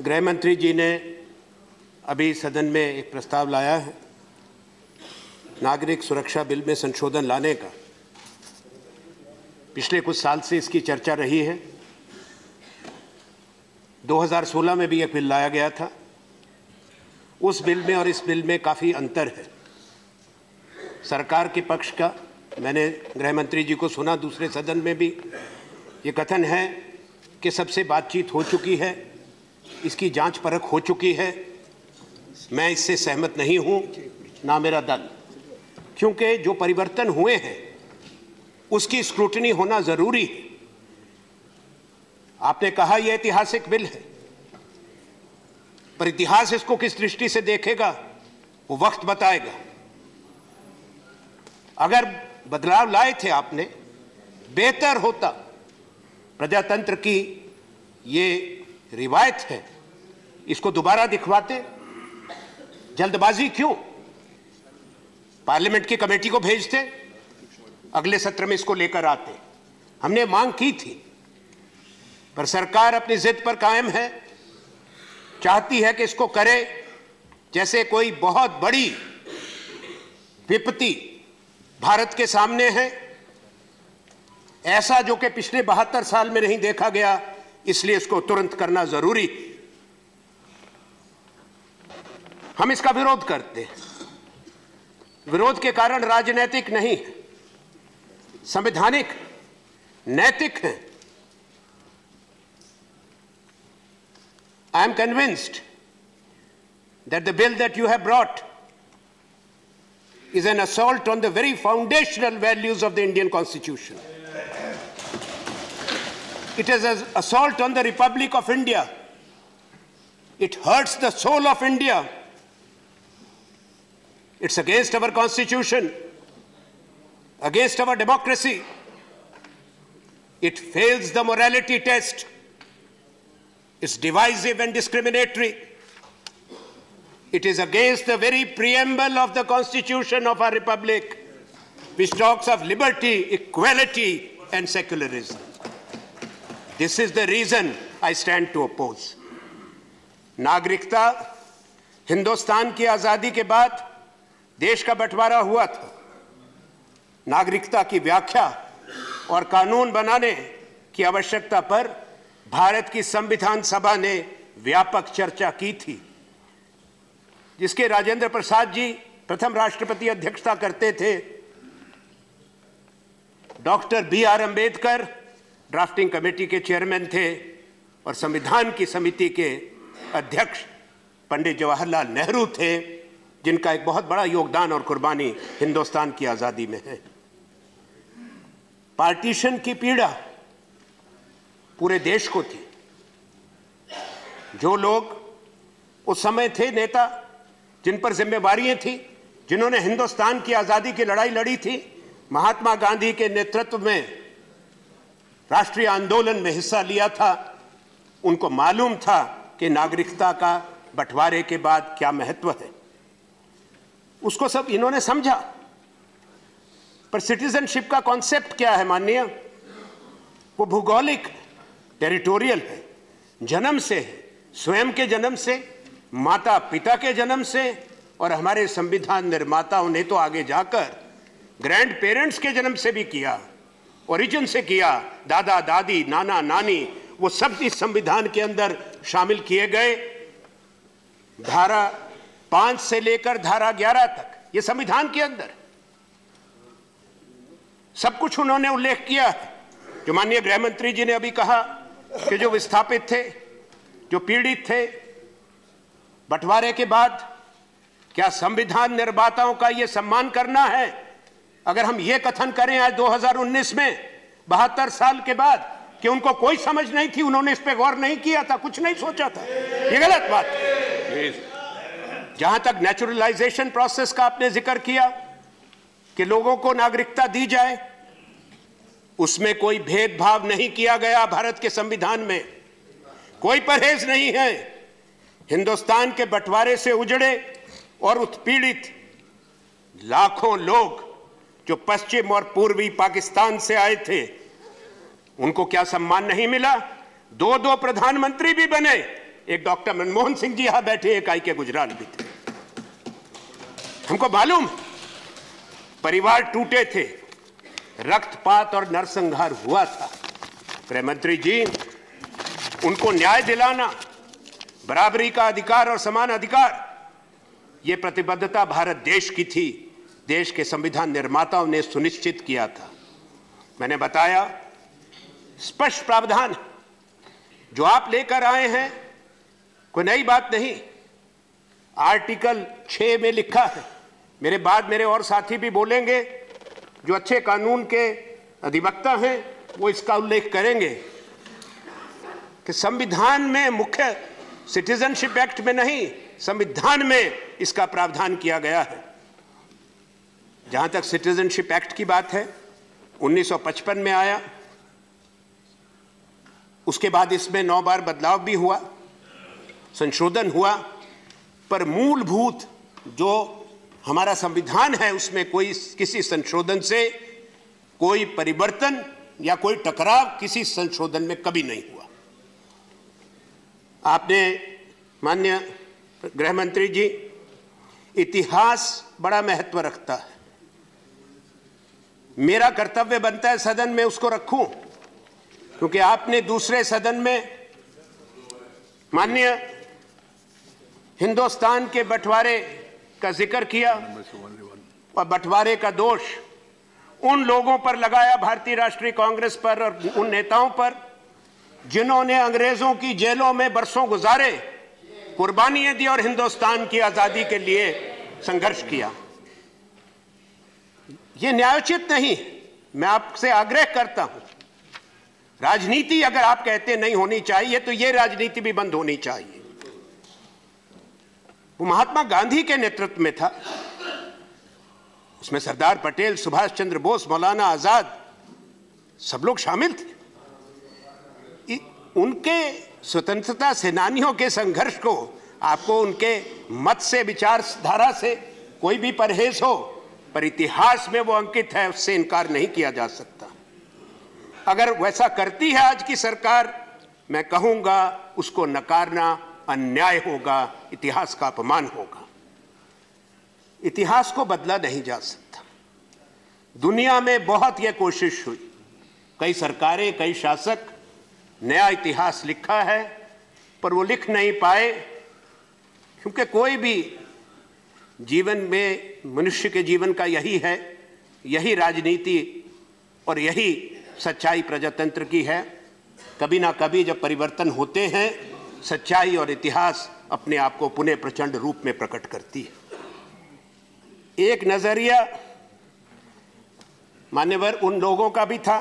गृह मंत्री जी ने अभी सदन में एक प्रस्ताव लाया है, नागरिक सुरक्षा बिल में संशोधन लाने का। पिछले कुछ साल से इसकी चर्चा रही है। 2016 में भी एक बिल लाया गया था। उस बिल में और इस बिल में काफ़ी अंतर है। सरकार के पक्ष का, मैंने गृह मंत्री जी को सुना, दूसरे सदन में भी ये कथन है कि सबसे बातचीत हो चुकी है। इसकी जाँच परख हो चुकी है। मैं इससे सहमत नहीं हूँ, ना मेरा दल। क्योंकि जो परिवर्तन हुए हैं, उसकी स्क्रूटनी होना ज़रूरी है। आपने कहा यह ऐतिहासिक बिल है। पर इतिहास इसको किस दृष्टि से देखेगा, वो वक्त बताएगा। अगर बदलाव लाए थे आपने, बेहतर होता। प्रजातंत्र की ये रिवायत है। इसको दोबारा दिखवाते? जल्दबाजी क्यों? पार्लियामेंट की कमेटी को भेजते? अगले सत्र में इसको लेकर आते। हमने मांग की थी, पर सरकार अपनी जिद पर कायम है। चाहती है कि इसको करे, जैसे कोई बहुत बड़ी विपत्ति भारत के सामने है। ऐसा जो कि पिछले बहत्तर साल में नहीं देखा गया, इसलिए इसको तुरंत करना ज़रूरी। हम इसका विरोध करते विरोध के कारण राजनीतिक नहीं संवैधानिक नैतिक है। I am convinced that the bill that you have brought is an assault on the very foundational values of the Indian constitution it is as assault on the republic of India it hurts the soul of India It's against our Constitution, against our democracy. It fails the morality test. It's divisive and discriminatory. It is against the very preamble of the Constitution of our Republic, which talks of liberty, equality, and secularism. This is the reason I stand to oppose. नागरिकता हिंदुस्तान की आजादी के बाद देश का बंटवारा हुआ था। नागरिकता की व्याख्या और कानून बनाने की आवश्यकता पर भारत की संविधान सभा ने व्यापक चर्चा की थी, जिसके राजेंद्र प्रसाद जी प्रथम राष्ट्रपति अध्यक्षता करते थे। Doctor B R Ambedkar drafting committee के चेयरमैन थे और संविधान की समिति के अध्यक्ष पंडित जवाहरलाल नेहरू थे। जिनका एक बहुत बड़ा योगदान और कुर्बानी हिंदुस्तान की आज़ादी में है। पार्टीशन की पीड़ा पूरे देश को थी। जो लोग उस समय थे नेता, जिन पर जिम्मेवारियाँ थी, जिन्होंने हिंदुस्तान की आज़ादी की लड़ाई लड़ी थी, महात्मा गांधी के नेतृत्व में राष्ट्रीय आंदोलन में हिस्सा लिया था, उनको मालूम था कि नागरिकता का बंटवारे के बाद क्या महत्व है। उसको सब इन्होंने समझा। पर सिटीजनशिप का कॉन्सेप्ट क्या है माननीय? वो भूगोलिक, टेरिटोरियल है, जन्म से स्वयं के जन्म से माता पिता के जन्म से, और हमारे संविधान निर्माताओं ने तो आगे जाकर ग्रैंड पेरेंट्स के जन्म से भी किया ओरिजिन से किया, दादा, दादी, नाना, नानी, वो सब इस संविधान के अंदर शामिल किए गए। धारा पाँच से लेकर धारा ग्यारह तक, ये संविधान के अंदर। सब कुछ उन्होंने उल्लेख किया है। जो माननीय गृह मंत्री जी ने अभी कहा कि जो विस्थापित थे, जो पीड़ित थे, बंटवारे के बाद क्या संविधान निर्माताओं का यह सम्मान करना है? अगर हम ये कथन करें आज 2019 में, बहत्तर साल के बाद, कि उनको कोई समझ नहीं थी, उन्होंने इस पर गौर नहीं किया था, कुछ नहीं सोचा था। ये गलत बात जहाँ तक नेचुरलाइजेशन प्रोसेस का आपने ज़िक्र किया, कि लोगों को नागरिकता दी जाए, उसमें कोई भेदभाव नहीं किया गया भारत के संविधान में। कोई परहेज नहीं है। हिंदुस्तान के बंटवारे से उजड़े और उत्पीड़ित लाखों लोग जो पश्चिम और पूर्वी पाकिस्तान से आए थे, उनको क्या सम्मान नहीं मिला? दो दो प्रधानमंत्री भी बने। एक डॉक्टर मनमोहन सिंह जी यहाँ बैठे, एक आई के गुजराल भी थे। हमको मालूम, परिवार टूटे थे। रक्तपात और नरसंहार हुआ था। गृह मंत्री जी, उनको न्याय दिलाना, बराबरी का अधिकार और समान अधिकार, ये प्रतिबद्धता भारत देश की थी। देश के संविधान निर्माताओं ने सुनिश्चित किया था। मैंने बताया, स्पष्ट प्रावधान जो आप लेकर आए हैं, कोई नई बात नहीं। आर्टिकल छह में लिखा है। मेरे बाद मेरे और साथी भी बोलेंगे, जो अच्छे कानून के अधिवक्ता हैं, वो इसका उल्लेख करेंगे कि संविधान में मुख्य सिटीजनशिप एक्ट में नहीं, संविधान में इसका प्रावधान किया गया है। जहाँ तक सिटीजनशिप एक्ट की बात है 1955 में आया। उसके बाद इसमें नौ बार बदलाव भी हुआ, संशोधन हुआ, पर मूलभूत जो हमारा संविधान है, उसमें कोई किसी संशोधन से कोई परिवर्तन या कोई टकराव किसी संशोधन में कभी नहीं हुआ। आपने मान्य गृह मंत्री जी, इतिहास बड़ा महत्व रखता है। मेरा कर्तव्य बनता है सदन में उसको रखूँ, क्योंकि आपने दूसरे सदन में माननीय हिंदुस्तान के बंटवारे का ज़िक्र किया और बंटवारे का दोष उन लोगों पर लगाया भारतीय राष्ट्रीय कांग्रेस पर और उन नेताओं पर जिन्होंने अंग्रेज़ों की जेलों में बरसों गुजारे, कुर्बानियाँ दी और हिंदुस्तान की आज़ादी के लिए संघर्ष किया। यह न्यायोचित नहीं, मैं आपसे आग्रह करता हूँ, राजनीति अगर आप कहते नहीं होनी चाहिए तो यह राजनीति भी बंद होनी चाहिए। वो महात्मा गांधी के नेतृत्व में था। उसमें सरदार पटेल, सुभाष चंद्र बोस, मौलाना आज़ाद सब लोग शामिल थे। उनके स्वतंत्रता सेनानियों के संघर्ष को आपको उनके मत से, विचारधारा से कोई भी परहेज हो, पर इतिहास में वो अंकित है, उससे इनकार नहीं किया जा सकता। अगर वैसा करती है आज की सरकार, मैं कहूँगा उसको नकारना अन्याय होगा, इतिहास का अपमान होगा। इतिहास को बदला नहीं जा सकता। दुनिया में बहुत यह कोशिश हुई। कई सरकारें, कई शासक नया इतिहास लिखा है, पर वो लिख नहीं पाए, क्योंकि कोई भी जीवन में, मनुष्य के जीवन का यही है, यही राजनीति और यही सच्चाई प्रजातंत्र की है। कभी ना कभी जब परिवर्तन होते हैं सच्चाई और इतिहास अपने आप को पुनः प्रचंड रूप में प्रकट करती है। एक नज़रिया मान्यवर उन लोगों का भी था,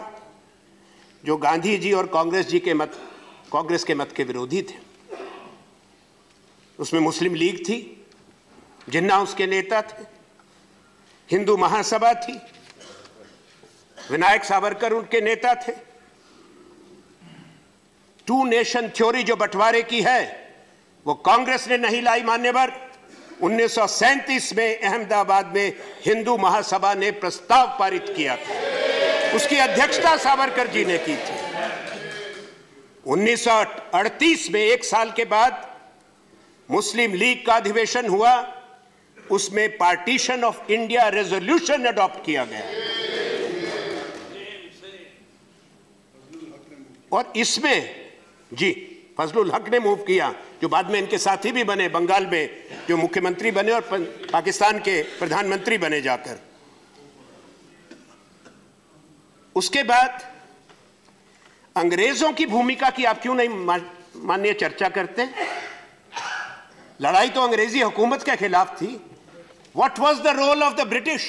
जो गांधी जी और कांग्रेस जी के मत, कांग्रेस के मत के विरोधी थे। उसमें मुस्लिम लीग थी, जिन्ना उसके नेता थे। हिंदू महासभा थी, विनायक सावरकर उनके नेता थे। टू नेशन थ्योरी जो बंटवारे की है, वो कांग्रेस ने नहीं लाई मान्यवर। उन्नीस सौ सैंतीस में अहमदाबाद में हिंदू महासभा ने प्रस्ताव पारित किया था। उसकी अध्यक्षता सावरकर जी ने की थी। 1938 में एक साल के बाद मुस्लिम लीग का अधिवेशन हुआ। उसमें partition of India resolution adopt किया गया। और इसमें जी, फजलुल हक ने मूव किया, जो बाद में इनके साथी भी बने बंगाल में, जो मुख्यमंत्री बने और पाकिस्तान के प्रधानमंत्री बने जाकर। उसके बाद, अंग्रेज़ों की भूमिका की आप क्यों नहीं मान्य चर्चा करते? लड़ाई तो अंग्रेज़ी हुकूमत के खिलाफ थी। What was the role of the British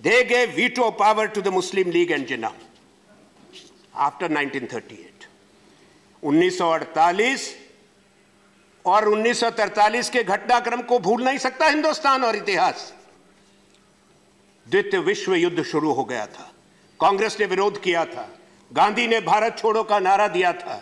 they gave veto power to the Muslim League and Jinnah after 1938 1948 और 1943 के घटनाक्रम को भूल नहीं सकता हिंदुस्तान और इतिहास। द्वितीय विश्व युद्ध शुरू हो गया था। कांग्रेस ने विरोध किया था। गांधी ने भारत छोड़ो का नारा दिया था।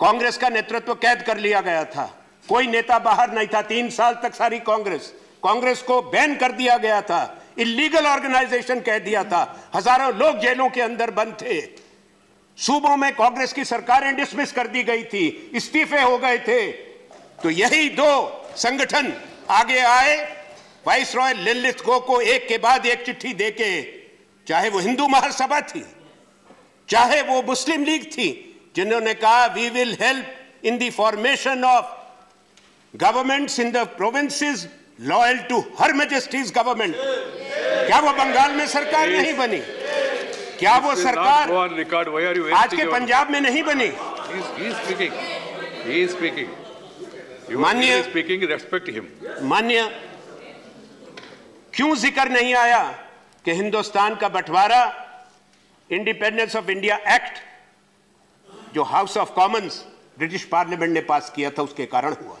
कांग्रेस का नेतृत्व कैद कर लिया गया था। कोई नेता बाहर नहीं था। तीन साल तक सारी कांग्रेस। कांग्रेस को बैन कर दिया गया था। इलीगल ऑर्गेनाइजेशन कह दिया था। हज़ारों लोग जेलों के अंदर बंद थे। सूबों में कांग्रेस की सरकारें डिसमिस कर दी गई थी इस्तीफे हो गए थे। तो यही दो संगठन आगे आए वाइस रॉय लिलित गो को एक के बाद एक चिट्ठी देके चाहे वो हिंदू महासभा थी चाहे वो मुस्लिम लीग थी जिन्होंने कहा we will help in the formation of governments in the provinces loyal to her majesty's government क्या वो बंगाल में सरकार नहीं बनी? क्या वो सरकार आज के पंजाब में नहीं बनी? मान्य स्पीकिंग रेस्पेक्ट हिम मान्य क्यों ज़िक्र नहीं आया कि हिंदुस्तान का बंटवारा इंडिपेंडेंस ऑफ़ इंडिया एक्ट जो House of Commons British parliament ने पास किया था उसके कारण हुआ।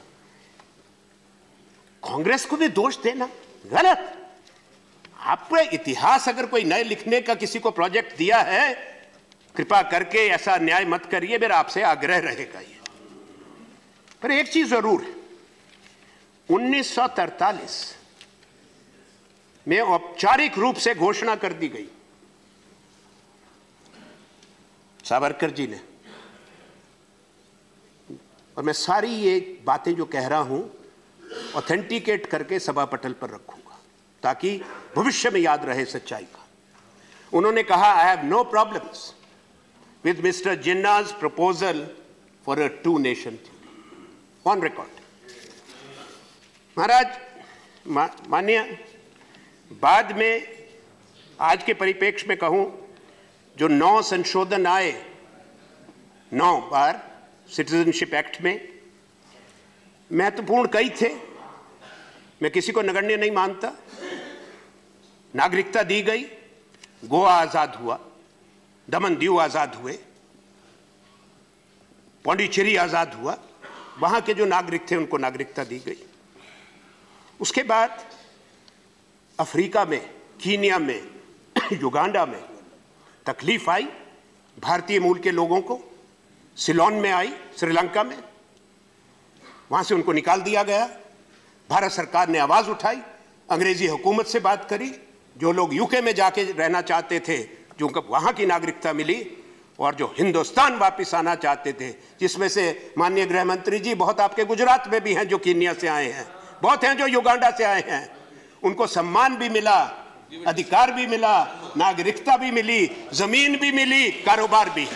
कांग्रेस को भी दोष देना गलत। आपको इतिहास अगर कोई नए लिखने का किसी को प्रोजेक्ट दिया है, कृपा करके ऐसा न्याय मत करिए, मेरा आपसे आग्रह रहेगा ये। पर एक चीज़ ज़रूर है। 1943 में औपचारिक रूप से घोषणा कर दी गई। सावरकर जी ने। और मैं सारी ये बातें जो कह रहा हूँ ऑथेंटिकेट करके सभा पटल पर रखूँगा। ताकि भविष्य में याद रहे सच्चाई का। उन्होंने कहा I have no problems with mister Jinnah's proposal for a two nation on record महाराज मान्य, बाद में, आज के परिप्रेक्ष्य में कहूँ, जो नौ संशोधन आए, नौ बार सिटीजनशिप एक्ट में, महत्वपूर्ण कई थे। मैं किसी को नगण्य नहीं मानता। नागरिकता दी गई, गोवा आज़ाद हुआ, दमन दीव आज़ाद हुए, पौंडीचेरी आज़ाद हुआ, वहाँ के जो नागरिक थे उनको नागरिकता दी गई। उसके बाद अफ्रीका में, कीनिया में, युगांडा में तकलीफ़ आई, भारतीय मूल के लोगों को, सिलोन में आई, श्रीलंका में, वहाँ से उनको निकाल दिया गया। भारत सरकार ने आवाज़ उठाई, अंग्रेज़ी हुकूमत से बात करी जो लोग यूके में जाके रहना चाहते थे, जो वहाँ की नागरिकता मिली, और जो हिंदुस्तान वापस आना चाहते थे, जिसमें से माननीय गृह मंत्री जी बहुत आपके गुजरात में भी हैं, जो कीनिया से आए हैं, बहुत हैं जो युगांडा से आए हैं। उनको सम्मान भी मिला, अधिकार भी मिला, नागरिकता भी मिली, ज़मीन भी मिली, कारोबार भी।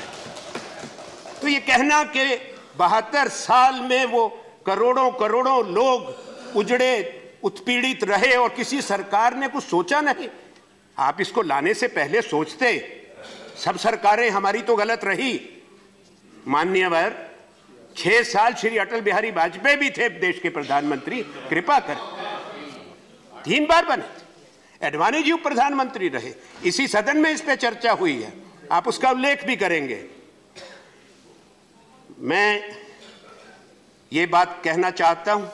तो ये कहना कि बहत्तर साल में वो करोड़ों करोड़ों लोग उजड़े उत्पीड़ित रहे और किसी सरकार ने कुछ सोचा नहीं। आप इसको लाने से पहले सोचते, सब सरकारें हमारी तो गलत रही। मान्यवर छह साल श्री अटल बिहारी वाजपेयी भी थे देश के प्रधानमंत्री। कृपा कर। तीन बार बने। एडवाणी जी प्रधानमंत्री रहे। इसी सदन में इस पर चर्चा हुई है। आप उसका उल्लेख भी करेंगे। मैं ये बात कहना चाहता हूँ।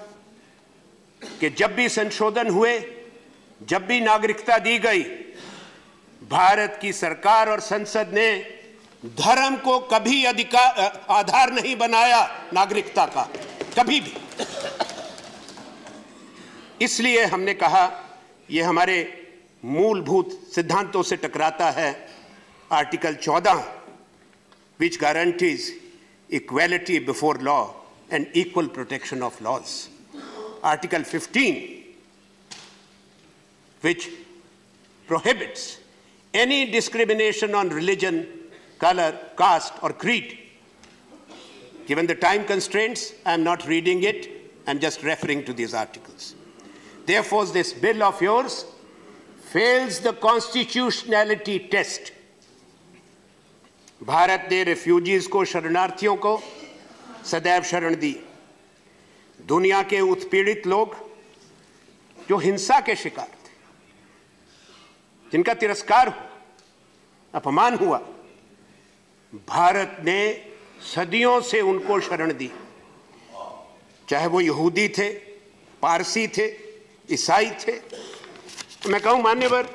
कि जब भी संशोधन हुए, जब भी नागरिकता दी गई, भारत की सरकार और संसद ने धर्म को कभी अधिकार आधार नहीं बनाया नागरिकता का, कभी भी। इसलिए हमने कहा यह हमारे मूलभूत सिद्धांतों से टकराता है। Article 14 which guarantees equality before law and equal protection of laws Article 15, which prohibits any discrimination on religion, color, caste, or creed. Given the time constraints, I'm not reading it, I'm just referring to these articles. Therefore, this bill of yours fails the constitutionality test. Bharat ने refugees को शरणार्थियों को सदैव शरण दी दुनिया के उत्पीड़ित लोग जो हिंसा के शिकार थे, जिनका तिरस्कार हुआ, अपमान हुआ, भारत ने सदियों से उनको शरण दी। चाहे वो यहूदी थे, पारसी थे, ईसाई थे, मैं कहूँ मान्यवर,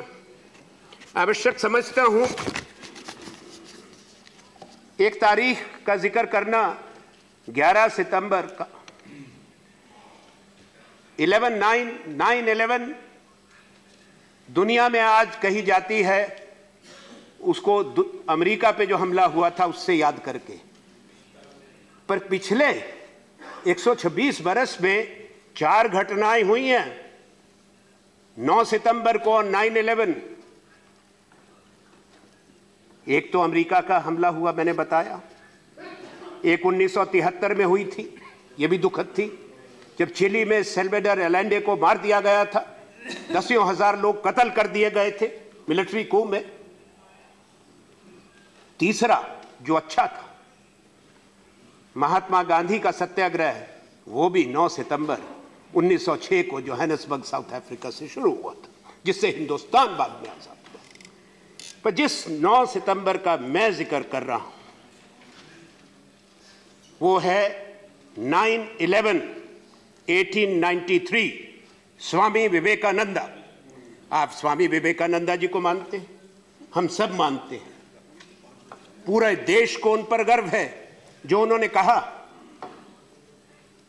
आवश्यक समझता हूँ, एक तारीख का ज़िक्र करना 11 सितंबर का इलेवन नाइन नाइन इलेवन, दुनिया में आज कही जाती है, उसको अमेरिका पे जो हमला हुआ था, उससे याद करके। पर पिछले 126 बरस में चार घटनाएँ हुई हैं। 9 सितंबर को 9/11 एक तो अमेरिका का हमला हुआ, मैंने बताया। एक 1973 में हुई थी यह भी दुखद थी। जब चिली में सेल्वेडर एलेंडे को मार दिया गया था, दसियों हज़ार लोग कत्ल कर दिए गए थे मिलिट्री को में। तीसरा, जो अच्छा था, महात्मा गांधी का सत्याग्रह, वो भी 9 सितंबर 1906 को जोहानसबर्ग, साउथ अफ्रीका से शुरू हुआ था, जिससे हिंदुस्तान बाद में आज़ाद हुआ। पर जिस 9 सितंबर का मैं ज़िक्र कर रहा हूँ, वो है 9/11 1893 स्वामी विवेकानंदा आप स्वामी विवेकानंदा जी को मानते हम सब मानते हैं। पूरे देश को उन पर गर्व है, जो उन्होंने कहा,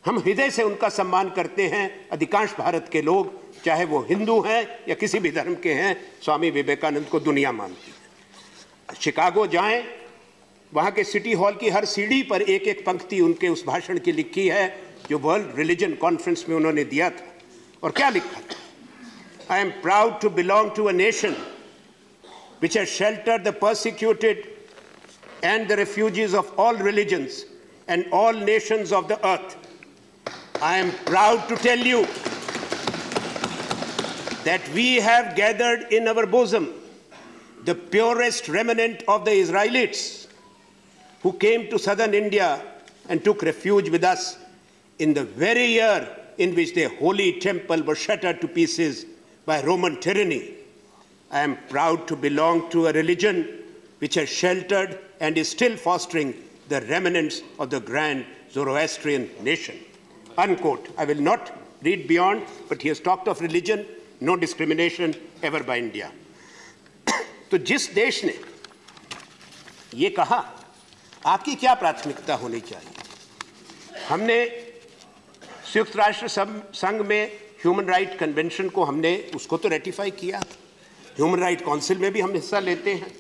हम हृदय से उनका सम्मान करते हैं। अधिकांश भारत के लोग, चाहे वो हिंदू हैं या किसी भी धर्म के हैं स्वामी विवेकानंद को दुनिया मानती है। शिकागो जाएँ, वहाँ के सिटी हॉल की हर सीढ़ी पर एक एक पंक्ति उनके उस भाषण की लिखी है। जो वर्ल्ड रिलीजन कॉन्फ्रेंस में उन्होंने दिया था और क्या लिखा था I am proud to belong to a nation which has shelter the persecuted and the refugees of all religions and all nations of the earth. I am proud to tell you that we have gathered in our bosom the purest remnant of the Israelites who came to southern India and took refuge with us in the very year in which their holy temple was shattered to pieces by Roman tyranny. I am proud to belong to a religion which has sheltered and is still fostering the remnants of the grand Zoroastrian nation. Unquote. I will not read beyond, but he has talked of religion, no discrimination ever by India. तो जिस देश ने ये कहा आपकी क्या प्राथमिकता होनी चाहिए हमने संयुक्त राष्ट्र संघ में ह्यूमन राइट कन्वेंशन को हमने, उसको तो रेटिफाई किया। ह्यूमन राइट काउंसिल में भी हम हिस्सा लेते हैं।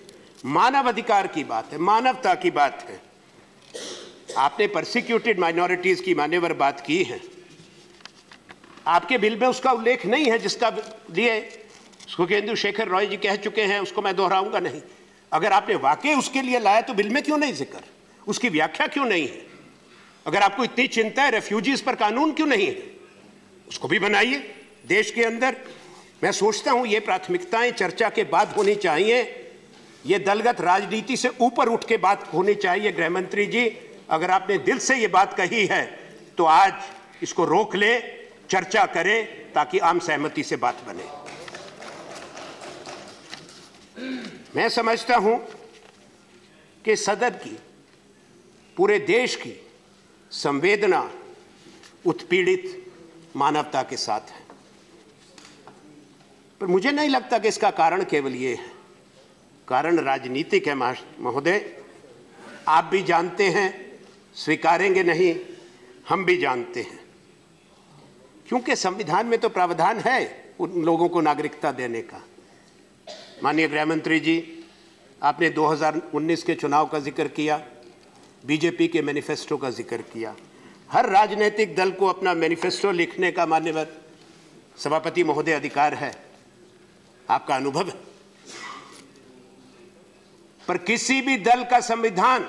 मानव अधिकार की बात है, मानवता की बात है। आपने परसिक्यूटेड माइनॉरिटीज की मान्यवर बात की है। आपके बिल में उसका उल्लेख नहीं है, जिसका लिए सुखेंदु शेखर रॉय जी कह चुके हैं, उसको मैं दोहराऊँगा नहीं। अगर आपने वाकई उसके लिए लाया तो बिल में क्यों नहीं ज़िक्र? उसकी व्याख्या क्यों नहीं है? अगर आपको इतनी चिंता है रेफ्यूजीज पर कानून क्यों नहीं है? उसको भी बनाइए, देश के अंदर। मैं सोचता हूँ, ये प्राथमिकताएँ चर्चा के बाद होनी चाहिए। ये दलगत राजनीति से ऊपर उठ के बात होनी चाहिए। गृह मंत्री जी, अगर आपने दिल से ये बात कही है तो आज इसको रोक ले, चर्चा करें, ताकि आम सहमति से बात बने। मैं समझता हूँ कि सदन की, पूरे देश की संवेदना उत्पीड़ित मानवता के साथ है। पर मुझे नहीं लगता कि इसका कारण केवल ये है। कारण राजनीतिक है महोदय। आप भी जानते हैं, स्वीकारेंगे नहीं, हम भी जानते हैं। क्योंकि संविधान में तो प्रावधान है उन लोगों को नागरिकता देने का। माननीय गृह मंत्री जी, आपने 2019 के चुनाव का ज़िक्र किया। बीजेपी के मैनिफेस्टो का ज़िक्र किया। हर राजनीतिक दल को अपना मैनिफेस्टो लिखने का मान्यवर सभापति महोदय अधिकार है। आपका अनुभव है। पर किसी भी दल का संविधान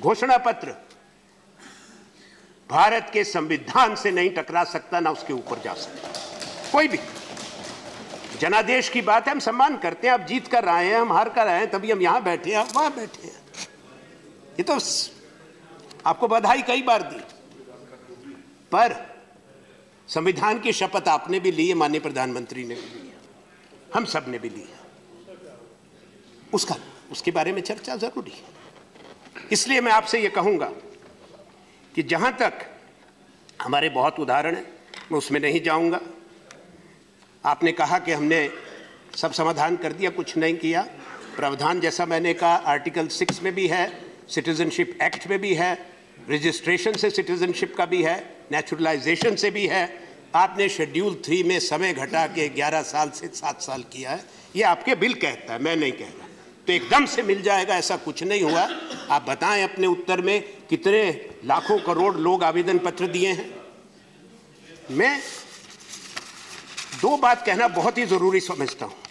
घोषणा पत्र भारत के संविधान से नहीं टकरा सकता, ना उसके ऊपर जा सकता। कोई भी। जनादेश की बात है, हम सम्मान करते हैं, आप जीत कर आए हैं, हम हार कर आए हैं, तभी हम यहाँ बैठे हैं, आप वहाँ बैठे हैं। ये तो आपको बधाई कई बार दी। पर संविधान की शपथ आपने भी ली है, माननीय प्रधानमंत्री ने भी ली है। हम सबने भी ली है। उसका, उसके बारे में चर्चा ज़रूरी है। इसलिए मैं आपसे ये कहूँगा कि जहाँ तक हमारे बहुत उदाहरण हैं, मैं उसमें नहीं जाऊँगा। आपने कहा कि हमने सब समाधान कर दिया, कुछ नहीं किया। प्रावधान जैसा मैंने कहा, आर्टिकल सिक्स में भी है। सिटीजनशिप एक्ट में भी है रजिस्ट्रेशन से सिटीजनशिप का भी है नेचुरलाइजेशन से भी है। आपने शेड्यूल थ्री में समय घटा के 11 साल से सात साल किया है, ये आपके बिल कहता है, मैं नहीं कह रहा। तो एकदम से मिल जाएगा, ऐसा कुछ नहीं हुआ। आप बताएँ अपने उत्तर में, कितने लाखों करोड़ लोग आवेदन पत्र दिए हैं। मैं दो बात कहना बहुत ही ज़रूरी समझता हूँ।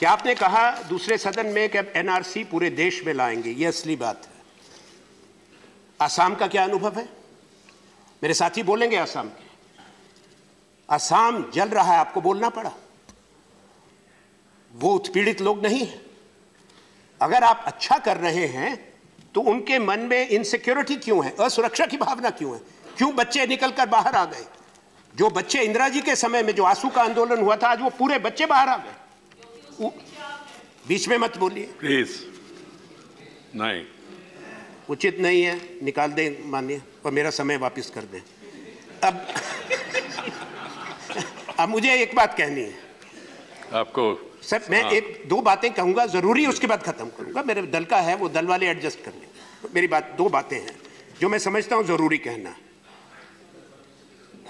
कि आपने कहा दूसरे सदन में कि एनआरसी पूरे देश में लाएँगे, ये असली बात है। आसाम का क्या अनुभव है? मेरे साथी बोलेंगे आसाम के। आसाम जल रहा है, आपको बोलना पड़ा। वो उत्पीड़ित लोग नहीं है। अगर आप अच्छा कर रहे हैं तो उनके मन में इनसिक्योरिटी क्यों है? असुरक्षा की भावना क्यों है? क्यों बच्चे निकलकर बाहर आ गए? जो बच्चे इंदिरा जी के समय में, जो आँसू का आंदोलन हुआ था, आज वो पूरे बच्चे बाहर आ गए। बीच में मत बोलिए। प्लीज़ नहीं। उचित नहीं है निकाल दें मानिए और मेरा समय वापस कर दें। अब अब मुझे एक बात कहनी है। आपको सर मैं हाँ। एक दो बातें कहूँगा ज़रूरी उसके बाद खत्म करूँगा। मेरे दल का है वो दल वाले एडजस्ट कर लें। मेरी बात दो बातें हैं जो मैं समझता हूँ ज़रूरी कहना।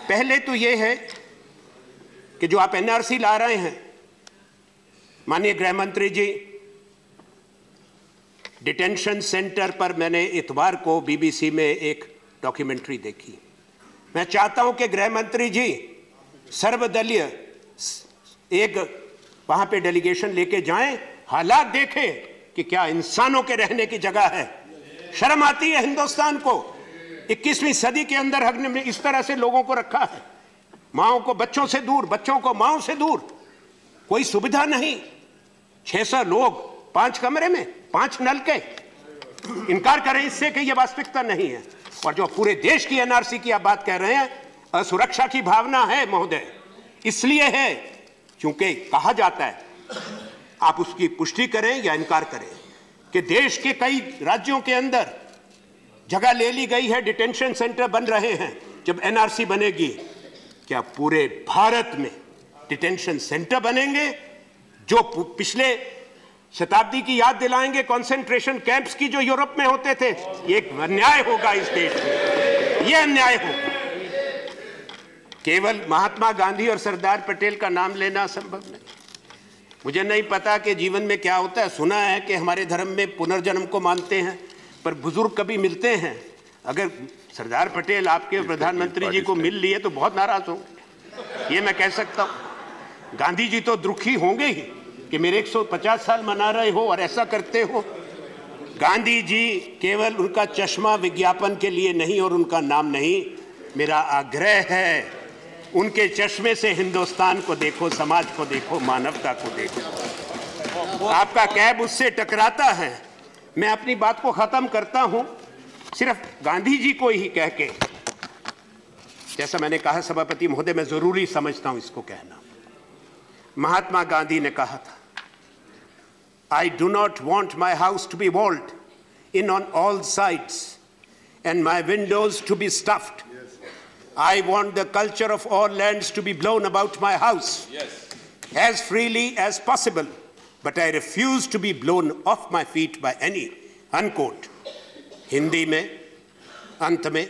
पहले तो ये है कि जो आप एनआरसी ला रहे हैं माननीय गृह मंत्री जी डिटेंशन सेंटर पर मैंने इतवार को बीबीसी में एक डॉक्यूमेंट्री देखी। मैं चाहता हूँ कि गृह मंत्री जी, सर्वदलीय एक वहाँ पे डेलीगेशन लेके जाएँ, हालात देखें कि क्या इंसानों के रहने की जगह है। शर्म आती है हिंदुस्तान को। 21वीं सदी के अंदर हमने इस तरह से लोगों को रखा है। माओ को बच्चों से दूर, बच्चों को माओ से दूर। कोई सुविधा नहीं। छह सौ लोग पाँच कमरे में, पाँच नल के इनकार करें इससे कि यह वास्तविकता नहीं है। और जो पूरे देश की एनआरसी की आप बात कह रहे हैं, असुरक्षा की भावना है, महोदय। इसलिए है, क्योंकि कहा जाता है, आप उसकी पुष्टि करें या इनकार करें, कि देश के कई राज्यों के अंदर जगह ले ली गई है डिटेंशन सेंटर बन रहे हैं। जब एनआरसी बनेगी, क्या पूरे भारत में डिटेंशन सेंटर बनेंगे? जो पिछले शताब्दी की याद दिलाएँगे कंसंट्रेशन कैंप्स की जो यूरोप में होते थे ये एक अन्याय होगा इस देश में। ये अन्याय होगा। केवल महात्मा गांधी और सरदार पटेल का नाम लेना संभव नहीं। मुझे नहीं पता कि जीवन में क्या होता है। सुना है कि हमारे धर्म में पुनर्जन्म को मानते हैं पर बुज़ुर्ग कभी मिलते हैं। अगर सरदार पटेल आपके प्रधानमंत्री जी को मिल लिए तो बहुत नाराज़ होंगे। ये मैं कह सकता हूँ। गांधी जी तो दुखी होंगे ही। कि मेरे 150 साल मना रहे हो और ऐसा करते हो। गांधी जी केवल उनका चश्मा विज्ञापन के लिए नहीं और उनका नाम नहीं, मेरा आग्रह है, उनके चश्मे से हिंदुस्तान को देखो, समाज को देखो, मानवता को देखो। आपका कैब उससे टकराता है। मैं अपनी बात को खत्म करता हूँ, सिर्फ़ गांधी जी को ही कह के। जैसा मैंने कहा, सभापति महोदय, मैं ज़रूरी समझता हूँ इसको कहना। महात्मा गांधी ने कहा था I do not want my house to be walled in on all sides and my windows to be stuffed I want the culture of all lands to be blown about my house yes. as freely as possible, but I refuse to be blown off my feet by any. Unquote. Hindi में अंत में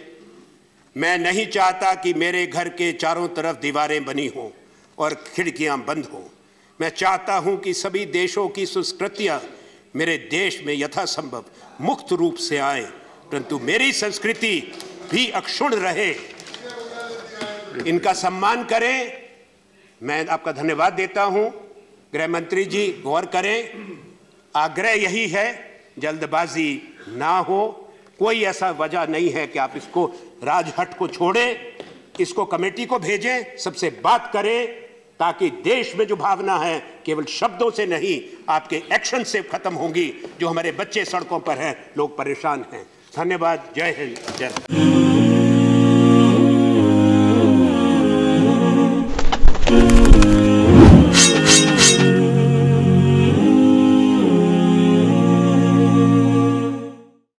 मैं नहीं चाहता कि मेरे घर के चारों तरफ दीवारें बनी हों और खिड़कियां बंद हों मैं चाहता हूँ कि सभी देशों की संस्कृतियाँ मेरे देश में यथासंभव मुक्त रूप से आए, परंतु मेरी संस्कृति भी अक्षुण रहे। इनका सम्मान करें। मैं आपका धन्यवाद देता हूँ। गृह मंत्री जी, गौर करें। आग्रह यही है, जल्दबाजी ना हो। कोई ऐसा वजह नहीं है कि आप इसको, राजहट को छोड़ें। इसको कमेटी को भेजें, सबसे बात करें। ताकि देश में जो भावना है, केवल शब्दों से नहीं, आपके एक्शन से खत्म होंगी, जो हमारे बच्चे सड़कों पर हैं, लोग परेशान हैं। धन्यवाद, जय हिंद, जय